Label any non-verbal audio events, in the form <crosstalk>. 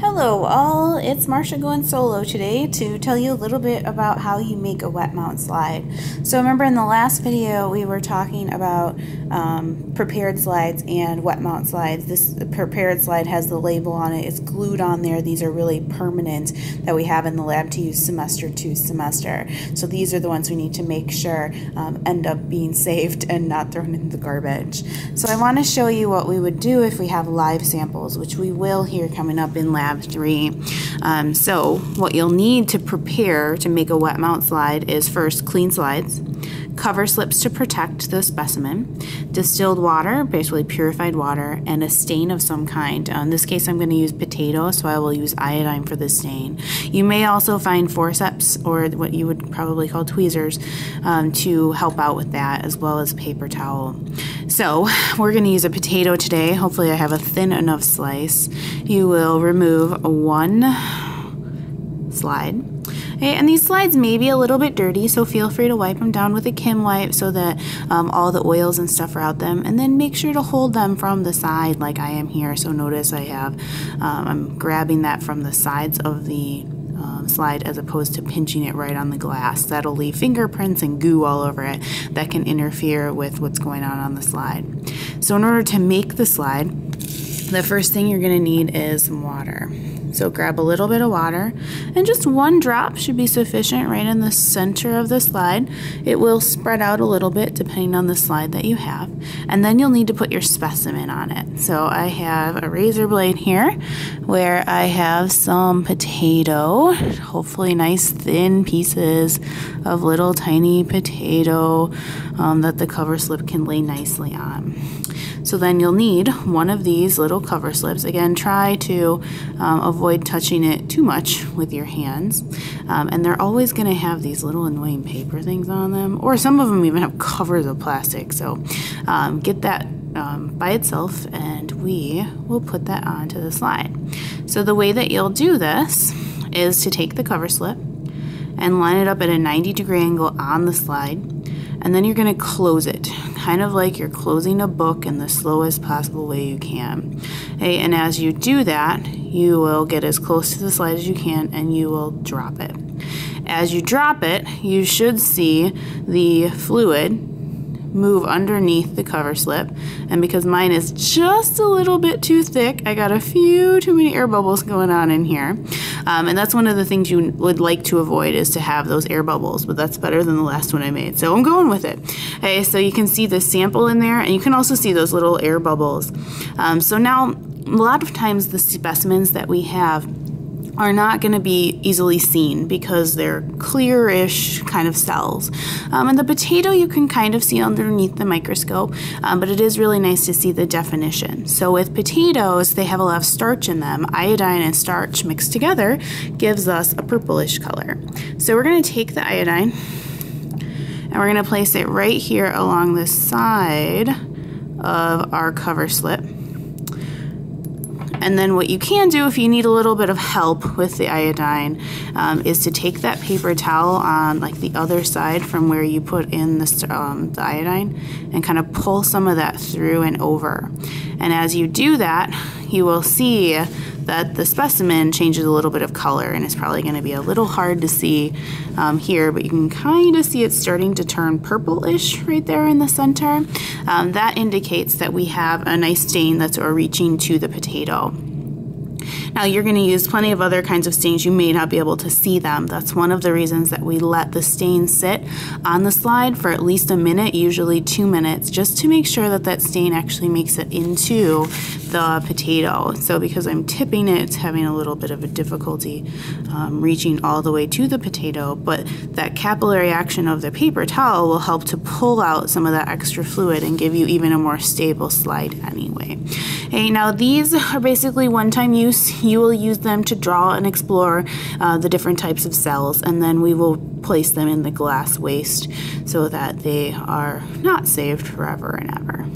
Hello all, it's Marsha going solo today to tell you a little bit about how you make a wet mount slide. So remember in the last video we were talking about um, prepared slides and wet mount slides. This prepared slide has the label on it, it's glued on there. These are really permanent that we have in the lab to use semester to semester. So these are the ones we need to make sure um, end up being saved and not thrown in the garbage. So I want to show you what we would do if we have live samples, which we will here coming up in lab 3. Um, so what you'll need to prepare to make a wet mount slide is first clean slides, cover slips to protect the specimen, distilled water, basically purified water, and a stain of some kind. Uh, in this case, I'm going to use potato, so I will use iodine for the stain. You may also find forceps, or what you would probably call tweezers, um, to help out with that, as well as paper towel. So we're going to use a potato today. Hopefully I have a thin enough slice. You will remove one slide. Okay, and these slides may be a little bit dirty, so feel free to wipe them down with a Kimwipe so that um, all the oils and stuff are out them. And then make sure to hold them from the side like I am here. So notice I have, um, I'm grabbing that from the sides of the um, slide as opposed to pinching it right on the glass. That'll leave fingerprints and goo all over it that can interfere with what's going on on the slide. So in order to make the slide, the first thing you're going to need is some water. So grab a little bit of water and just one drop should be sufficient right in the center of the slide. It will spread out a little bit depending on the slide that you have. And then you'll need to put your specimen on it. So I have a razor blade here where I have some potato, hopefully nice thin pieces of little tiny potato um, that the cover slip can lay nicely on. So then you'll need one of these little cover slips. Again, try to um, avoid touching it too much with your hands. Um, and they're always going to have these little annoying paper things on them, or some of them even have <laughs> covers of plastic. So um, get that um, by itself and we will put that onto the slide. So the way that you'll do this is to take the cover slip and line it up at a 90 degree angle on the slide and then you're going to close it kind of like you're closing a book in the slowest possible way you can. Okay, and as you do that, you will get as close to the slide as you can and you will drop it. As you drop it, you should see the fluid move underneath the cover slip. And because mine is just a little bit too thick, I got a few too many air bubbles going on in here. Um, and that's one of the things you would like to avoid is to have those air bubbles, but that's better than the last one I made. So I'm going with it. Okay, so you can see the sample in there and you can also see those little air bubbles. Um, so now a lot of times the specimens that we have are not going to be easily seen because they're clearish kind of cells. Um, and the potato you can kind of see underneath the microscope, um, but it is really nice to see the definition. So with potatoes, they have a lot of starch in them. Iodine and starch mixed together gives us a purplish color. So we're going to take the iodine and we're going to place it right here along the side of our cover slip. And then what you can do if you need a little bit of help with the iodine um, is to take that paper towel on like the other side from where you put in the, um, the iodine and kind of pull some of that through and over. And as you do that, you will see that the specimen changes a little bit of color and it's probably going to be a little hard to see um, here, but you can kind of see it starting to turn purplish right there in the center. Um, that indicates that we have a nice stain that's reaching to the potato. Now you're going to use plenty of other kinds of stains. You may not be able to see them. That's one of the reasons that we let the stain sit on the slide for at least a minute, usually two minutes, just to make sure that that stain actually makes it into the potato. So because I'm tipping it, it's having a little bit of a difficulty um, reaching all the way to the potato, but that capillary action of the paper towel will help to pull out some of that extra fluid and give you even a more stable slide anyway. Okay, now these are basically one-time use. You will use them to draw and explore uh, the different types of cells, and then we will place them in the glass waste so that they are not saved forever and ever.